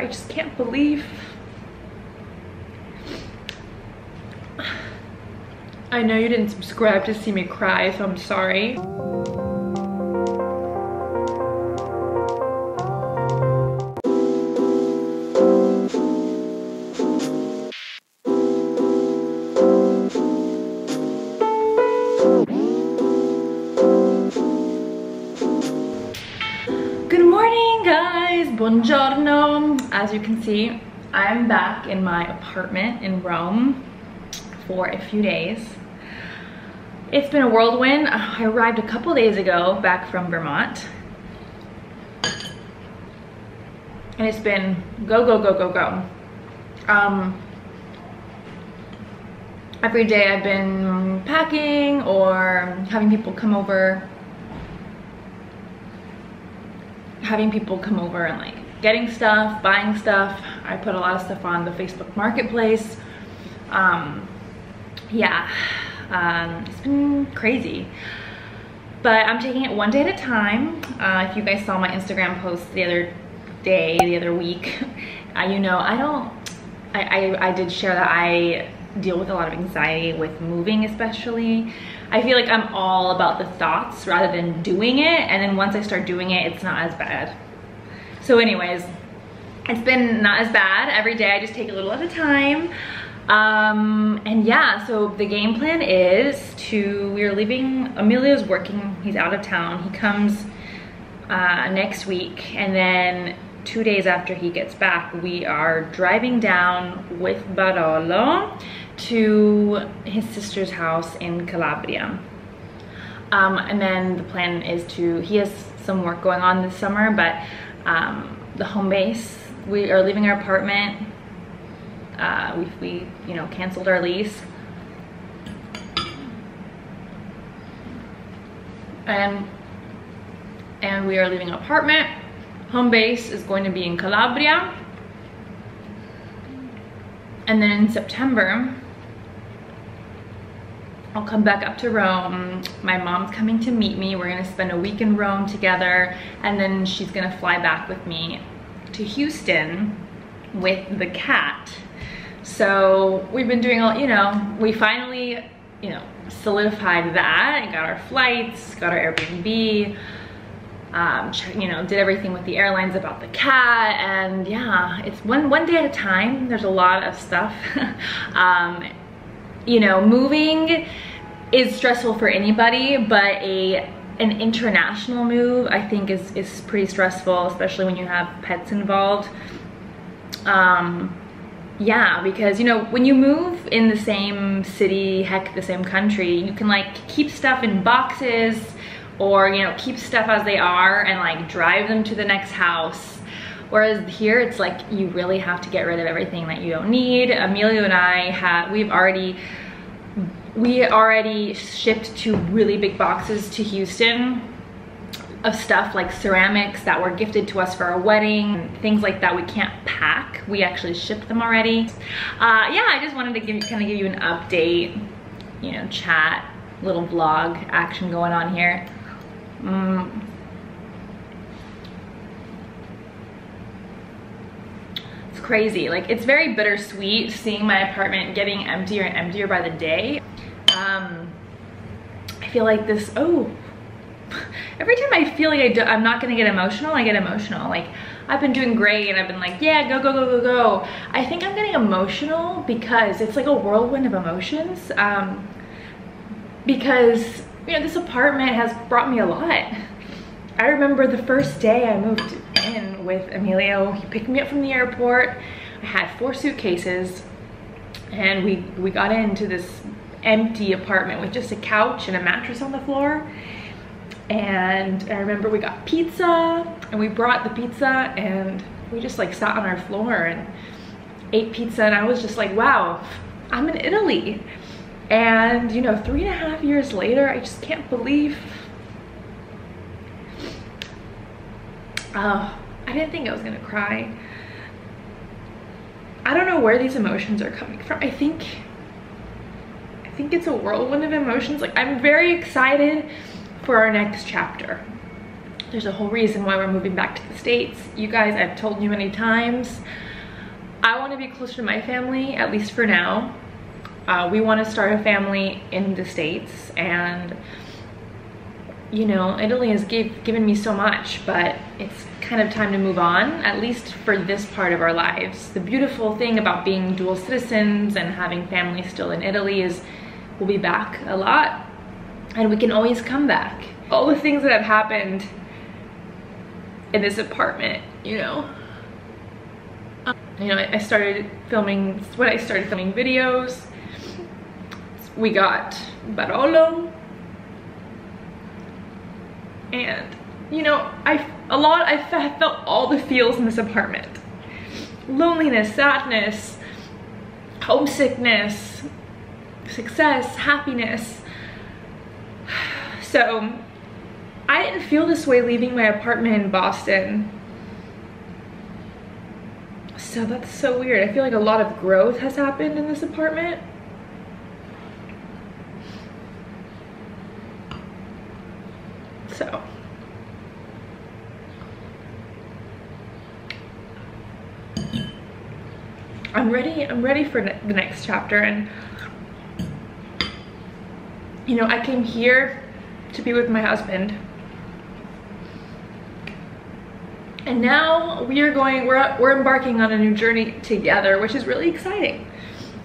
I just can't believe I know you didn't subscribe to see me cry, so I'm sorry. As you can see, I'm back in my apartment in Rome for a few days. It's been a whirlwind. I arrived a couple days ago back from Vermont. And it's been go, go, go, go, go. Um, every day I've been packing or having people come over having people come over and like getting stuff, buying stuff. I put a lot of stuff on the Facebook Marketplace. Um, yeah, um, it's been crazy. But I'm taking it one day at a time. Uh, if you guys saw my Instagram post the other day, the other week, uh, you know I don't, I, I, I did share that I deal with a lot of anxiety with moving especially. I feel like I'm all about the thoughts rather than doing it. And then once I start doing it, it's not as bad. So anyways, it's been not as bad. Every day I just take a little at a time. Um, and yeah, so the game plan is to, we're leaving, Emilio's working, he's out of town. He comes uh, next week and then two days after he gets back, we are driving down with Barolo to his sister's house in Calabria. Um, and then the plan is to, he has some work going on this summer, but um, the home base, we are leaving our apartment. Uh, we, we, you know, canceled our lease. And, and we are leaving our apartment. Home base is going to be in Calabria. And then in September, I'll come back up to Rome. My mom's coming to meet me. We're gonna spend a week in Rome together and then she's gonna fly back with me to Houston with the cat. So we've been doing all, you know, we finally, you know, solidified that and got our flights, got our Airbnb, um, you know, did everything with the airlines about the cat and yeah, it's one, one day at a time. There's a lot of stuff. um, you know, moving is stressful for anybody, but a an international move I think is, is pretty stressful, especially when you have pets involved. Um, yeah, because you know, when you move in the same city, heck, the same country, you can like keep stuff in boxes or, you know, keep stuff as they are and like drive them to the next house. Whereas here, it's like you really have to get rid of everything that you don't need. Emilio and I have, we've already, we already shipped two really big boxes to Houston of stuff like ceramics that were gifted to us for our wedding, things like that we can't pack. We actually shipped them already. Uh, yeah, I just wanted to give kind of give you an update, you know, chat, little vlog action going on here. Mm. It's crazy, like it's very bittersweet seeing my apartment getting emptier and emptier by the day. Um, I feel like this, oh, every time I feel like I do, I'm not gonna get emotional, I get emotional. Like I've been doing great and I've been like, yeah, go, go, go, go, go. I think I'm getting emotional because it's like a whirlwind of emotions. Um, because, you know, this apartment has brought me a lot. I remember the first day I moved with Emilio, he picked me up from the airport. I had four suitcases and we, we got into this empty apartment with just a couch and a mattress on the floor and I remember we got pizza and we brought the pizza and we just like sat on our floor and ate pizza and I was just like, wow, I'm in Italy. And you know, three and a half years later, I just can't believe, oh, I didn't think I was gonna cry. I don't know where these emotions are coming from. I think, I think it's a whirlwind of emotions. Like I'm very excited for our next chapter. there's a whole reason why we're moving back to the States. You guys, I've told you many times, I want to be closer to my family, at least for now. Uh, we want to start a family in the States and you know, Italy has gave, given me so much, but it's kind of time to move on, at least for this part of our lives. The beautiful thing about being dual citizens and having family still in Italy is we'll be back a lot and we can always come back. All the things that have happened in this apartment, you know. Um, you know, I started filming, when I started filming videos, we got Barolo, and you know, I a lot, I felt all the feels in this apartment. Loneliness, sadness, homesickness, success, happiness. So I didn't feel this way leaving my apartment in Boston. So that's so weird. I feel like a lot of growth has happened in this apartment. So. I'm ready, I'm ready for ne the next chapter and you know, I came here to be with my husband. And now we are going we're we're embarking on a new journey together which is really exciting.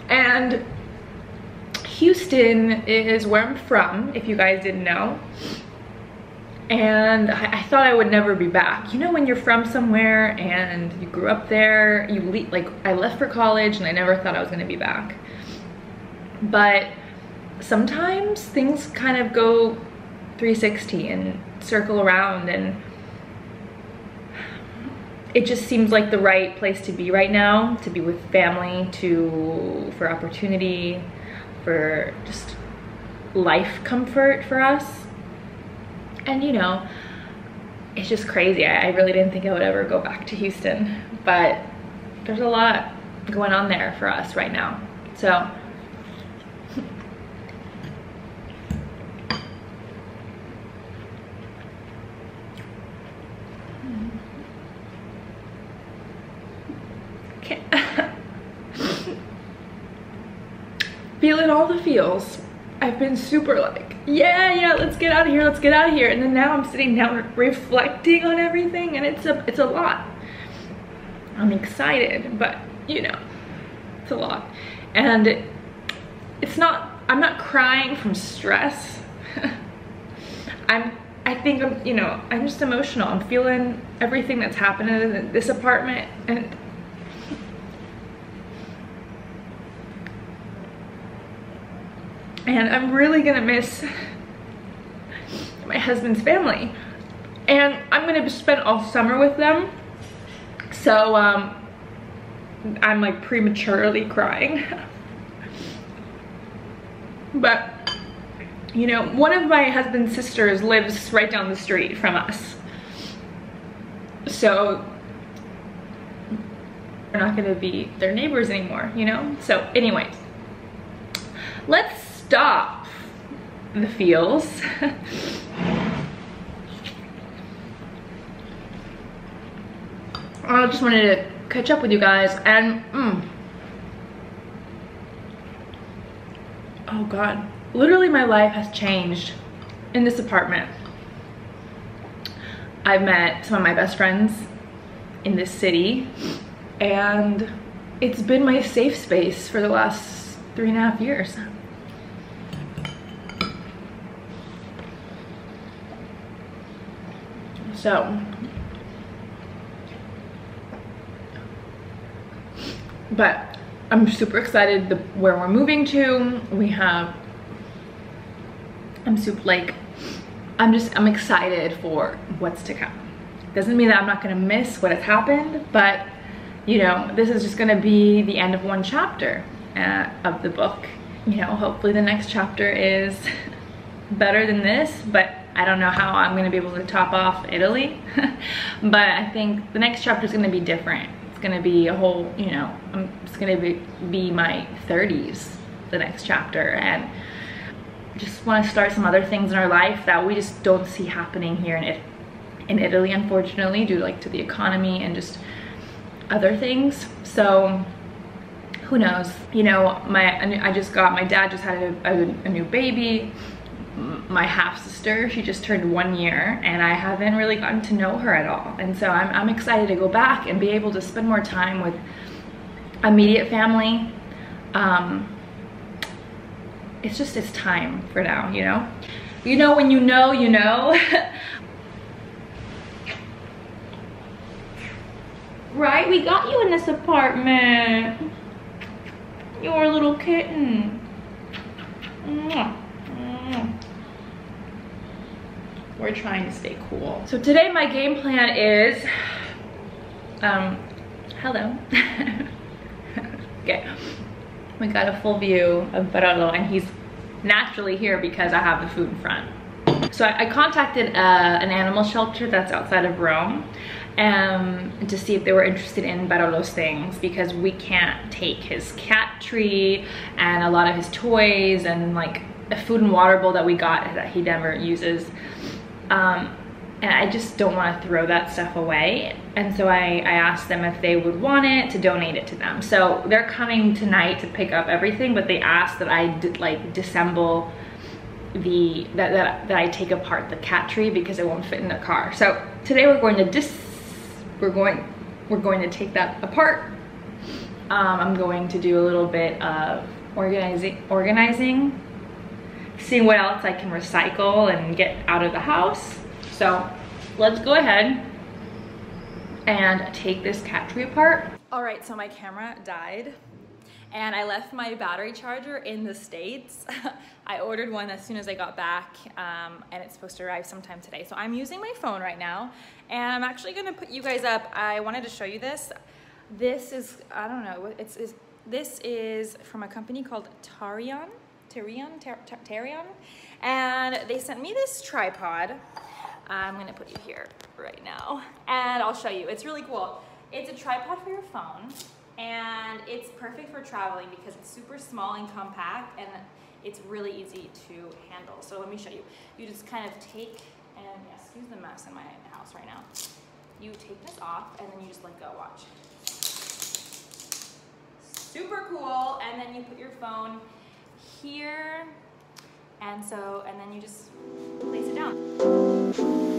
And Houston is where I'm from if you guys didn't know and I, I, thought I would never be back. You know when you're from somewhere and you grew up there you leave like I left for college and I never thought I was gonna be back. But sometimes things kind of go 360 and circle around and it just seems like the right place to be right now to be with family to for opportunity for just life comfort for us and you know it's just crazy. I, I really didn't think I would ever go back to Houston. But there's a lot going on there for us right now. So feeling all the feels. I've been super like, yeah, yeah, let's get out of here, let's get out of here. And then now I'm sitting down reflecting on everything and it's a, it's a lot. I'm excited, but you know, it's a lot. And it's not, I'm not crying from stress. I'm, I think I'm, you know, I'm just emotional. I'm feeling everything that's happening in this apartment and and I'm really gonna miss my husband's family. And I'm gonna spend all summer with them. So um, I'm like prematurely crying. but you know, one of my husband's sisters lives right down the street from us. So we're not gonna be their neighbors anymore, you know? So anyways, let's stop the feels. I just wanted to catch up with you guys and mm, oh god. Literally my life has changed in this apartment. I've met some of my best friends in this city and it's been my safe space for the last three and a half years So, but I'm super excited the, where we're moving to. We have, I'm super like, I'm just, I'm excited for what's to come. Doesn't mean that I'm not gonna miss what has happened, but you know, this is just gonna be the end of one chapter uh, of the book. You know, hopefully the next chapter is better than this, but I don't know how I'm gonna be able to top off Italy, but I think the next chapter is gonna be different. It's gonna be a whole, you know, um, it's gonna be, be my 30s, the next chapter, and just wanna start some other things in our life that we just don't see happening here in, it in Italy, unfortunately, due like to the economy and just other things. So who knows? You know, my I just got, my dad just had a, a, a new baby. My half sister, she just turned one year and I haven't really gotten to know her at all. And so I'm, I'm excited to go back and be able to spend more time with immediate family. Um, it's just, it's time for now, you know? You know when you know, you know. right? We got you in this apartment. You're a little kitten. We're trying to stay cool. So today my game plan is, um, hello. okay, we got a full view of Barolo and he's naturally here because I have the food in front. So I, I contacted uh, an animal shelter that's outside of Rome um, to see if they were interested in Barolo's things because we can't take his cat tree and a lot of his toys and like a food and water bowl that we got that he never uses. Um, and I just don't want to throw that stuff away. And so I, I asked them if they would want it to donate it to them. So they're coming tonight to pick up everything, but they asked that I did, like disassemble the, that, that, that I take apart the cat tree because it won't fit in the car. So today we're going to dis we're going we're going to take that apart. Um, I'm going to do a little bit of organizing, organizing, seeing what else I can recycle and get out of the house. So let's go ahead and take this cat tree apart. All right, so my camera died and I left my battery charger in the States. I ordered one as soon as I got back um, and it's supposed to arrive sometime today. So I'm using my phone right now and I'm actually gonna put you guys up. I wanted to show you this. This is, I don't know, it's, it's this is from a company called Tarion, Tarion, Tarion, and they sent me this tripod. I'm gonna put you here right now, and I'll show you. It's really cool. It's a tripod for your phone, and it's perfect for traveling because it's super small and compact, and it's really easy to handle. So let me show you. You just kind of take, and excuse the mess in my house right now. You take this off, and then you just let go, watch. Super cool, and then you put your phone here, and so, and then you just place it down.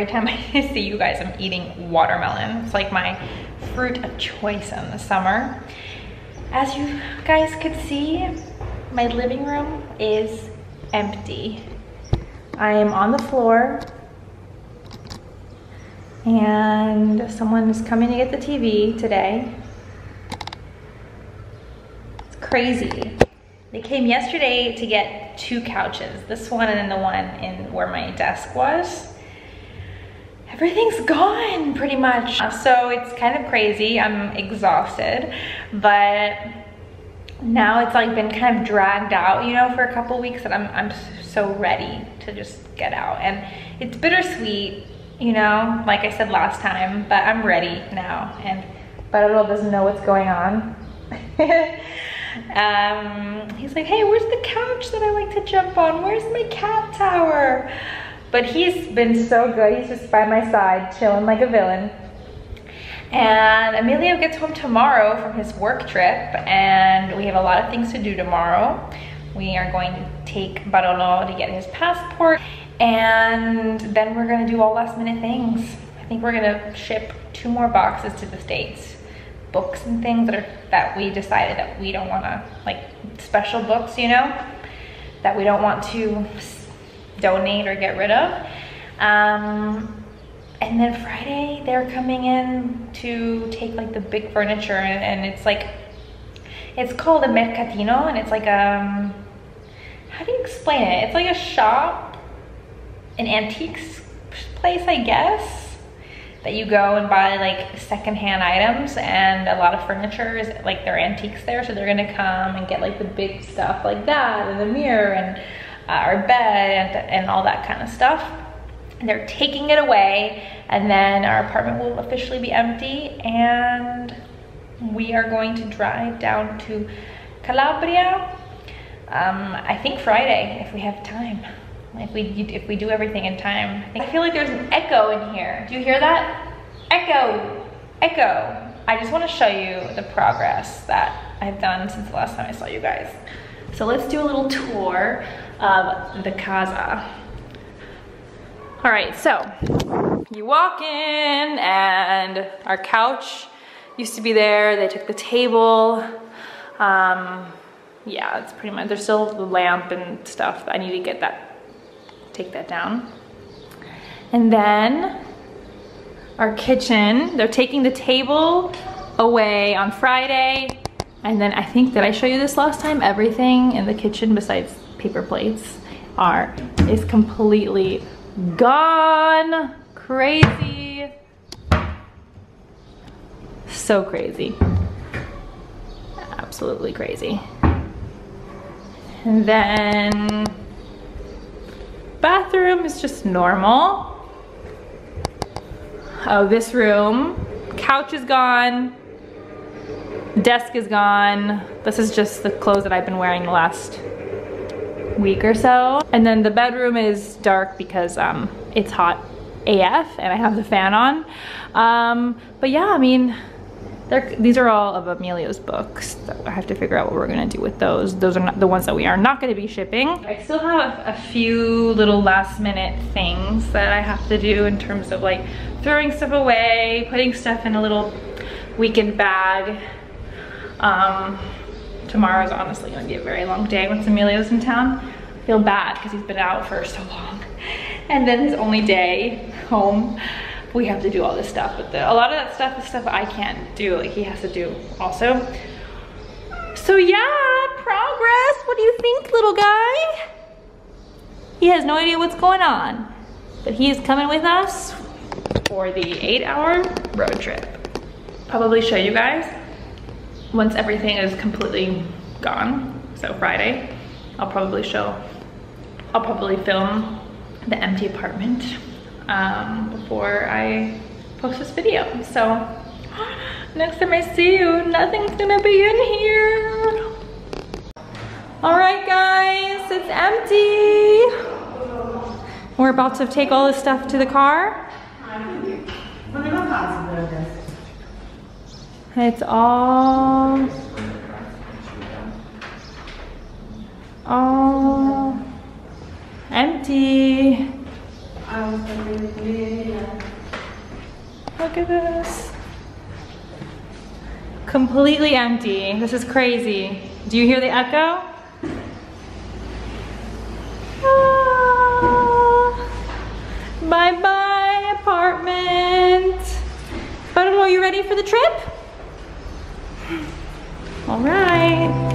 Every time I see you guys, I'm eating watermelon. It's like my fruit of choice in the summer. As you guys could see, my living room is empty. I am on the floor and someone is coming to get the TV today. It's crazy. They came yesterday to get two couches, this one and the one in where my desk was everything's gone pretty much. So it's kind of crazy. I'm exhausted, but now it's like been kind of dragged out, you know, for a couple weeks and I'm, I'm so ready to just get out. And it's bittersweet, you know, like I said last time, but I'm ready now. And Barolo doesn't know what's going on. um, he's like, hey, where's the couch that I like to jump on? Where's my cat tower? But he's been so good. He's just by my side, chilling like a villain. And Emilio gets home tomorrow from his work trip and we have a lot of things to do tomorrow. We are going to take Barolo to get his passport and then we're gonna do all last minute things. I think we're gonna ship two more boxes to the States. Books and things that are that we decided that we don't wanna, like special books, you know, that we don't want to donate or get rid of. Um, and then Friday, they're coming in to take like the big furniture and, and it's like, it's called a mercatino and it's like, um, how do you explain it? It's like a shop, an antiques place, I guess, that you go and buy like secondhand items and a lot of furniture is like they're antiques there. So they're gonna come and get like the big stuff like that and the mirror and our bed and, and all that kind of stuff. They're taking it away and then our apartment will officially be empty and we are going to drive down to Calabria. Um, I think Friday if we have time. If we, if we do everything in time. I, I feel like there's an echo in here. Do you hear that? Echo, echo. I just wanna show you the progress that I've done since the last time I saw you guys. So let's do a little tour of the casa. All right, so you walk in and our couch used to be there. They took the table. Um, yeah, it's pretty much, there's still the lamp and stuff. I need to get that, take that down. And then our kitchen, they're taking the table away on Friday. And then I think, did I show you this last time? Everything in the kitchen besides paper plates are, is completely gone. Crazy. So crazy. Absolutely crazy. And then bathroom is just normal. Oh, this room, couch is gone, desk is gone. This is just the clothes that I've been wearing the last week or so. And then the bedroom is dark because um, it's hot AF and I have the fan on. Um, but yeah, I mean, these are all of Emilio's books. I have to figure out what we're gonna do with those. Those are not the ones that we are not gonna be shipping. I still have a few little last minute things that I have to do in terms of like throwing stuff away, putting stuff in a little weekend bag. Um, tomorrow's honestly gonna be a very long day once Emilio's in town. Feel bad because he's been out for so long. And then his only day home, we have to do all this stuff. But the, a lot of that stuff is stuff I can't do, like he has to do also. So yeah, progress. What do you think, little guy? He has no idea what's going on, but he is coming with us for the eight hour road trip. Probably show you guys once everything is completely gone, so Friday, I'll probably show, I'll probably film the empty apartment um, before I post this video. So next time I see you, nothing's gonna be in here. All right guys, it's empty. We're about to take all this stuff to the car. It's all, all empty. Look at this. Completely empty. This is crazy. Do you hear the echo? Ah. Bye-bye, apartment. But are you ready for the trip? All right.